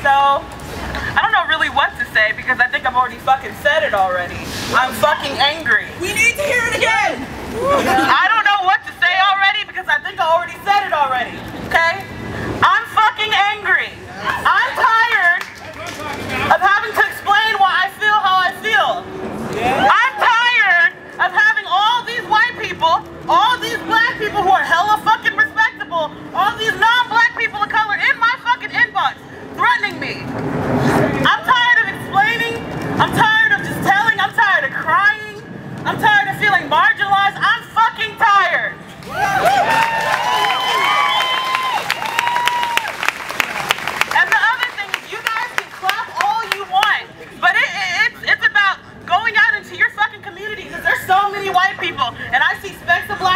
So, I don't know really what to say because I think I've already fucking said it already. I'm fucking angry. We need to hear it again. I don't know what to say already because I think I already said it already. Okay? I'm fucking angry. I'm tired of having to explain why I feel how I feel. I'm tired of having all these white people, all these black people who are hella fucking respectable, all feeling marginalized, I'm fucking tired. And the other thing is you guys can clap all you want, but it, it, it's, it's about going out into your fucking community because there's so many white people and I see specks of black